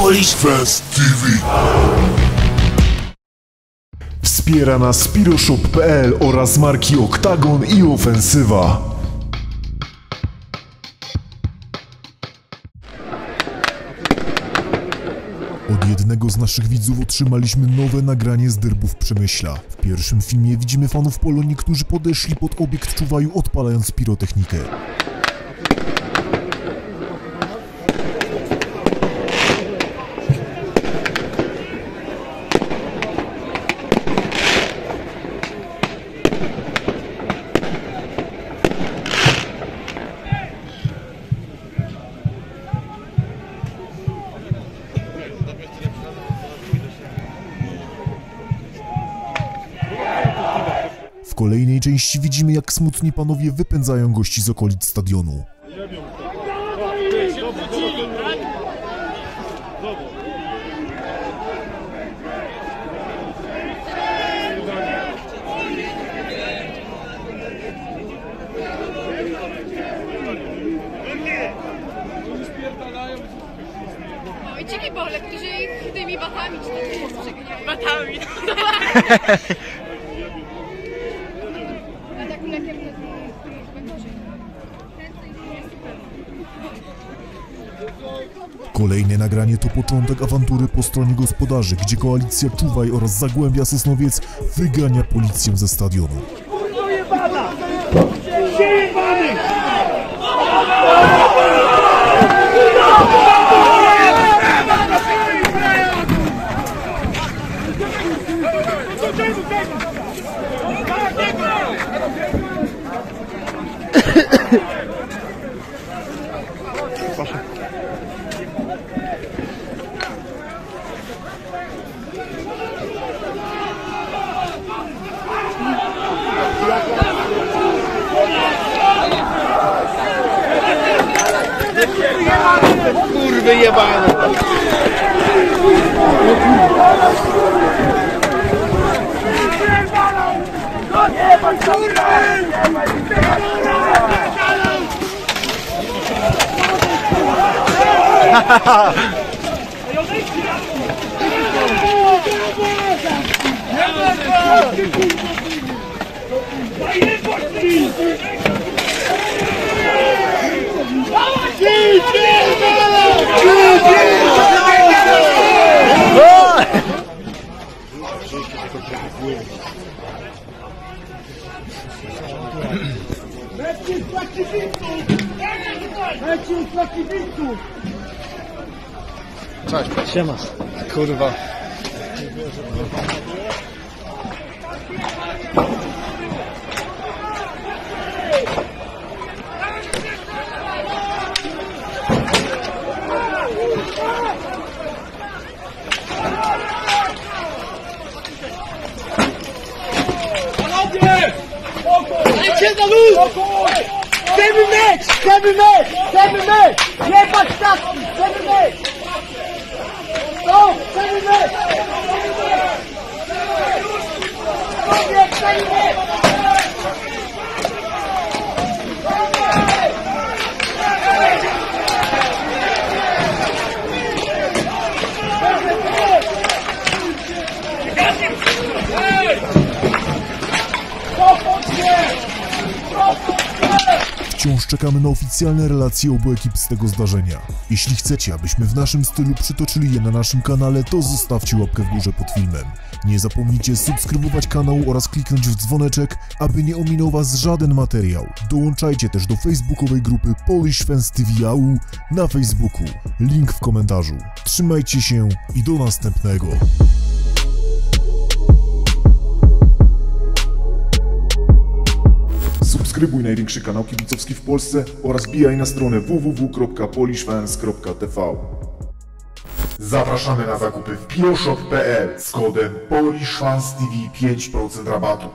Polish Fest TV. Wspiera nas Spiroshop.pl oraz marki Oktagon i Ofensywa. Od jednego z naszych widzów otrzymaliśmy nowe nagranie z derbów Przemyśla. W pierwszym filmie widzimy fanów Polonii, którzy podeszli pod obiekt czuwaju odpalając pirotechnikę. Kolejnej części widzimy, jak smutni panowie wypędzają gości z okolic stadionu. I ci kibole, którzy ich tymi batami czy przegniają. Batami. Kolejne nagranie to początek awantury po stronie gospodarzy, gdzie koalicja Czuwaj oraz Zagłębia Sosnowiec wygania policję ze stadionu. da Yabada. Vai, é Kurwy jebane. Cześć. Siema. Kurwa. Tire la luz! Demi Mets! Demi Mets! Demi Mets! Viens pas de tasse! Demi Mets! Non! Demi Mets! Demi Mets! Demi Mets! Wciąż czekamy na oficjalne relacje obu ekip z tego zdarzenia. Jeśli chcecie, abyśmy w naszym stylu przytoczyli je na naszym kanale, to zostawcie łapkę w górze pod filmem. Nie zapomnijcie subskrybować kanał oraz kliknąć w dzwoneczek, aby nie ominął Was żaden materiał. Dołączajcie też do facebookowej grupy Polish Fans TV AU na Facebooku. Link w komentarzu. Trzymajcie się i do następnego. Subskrybuj największy kanał kibicowski w Polsce oraz bijaj na stronę www.polishfans.tv Zapraszamy na zakupy w bioshop.pl z kodem PolishFansTV 5% rabatu.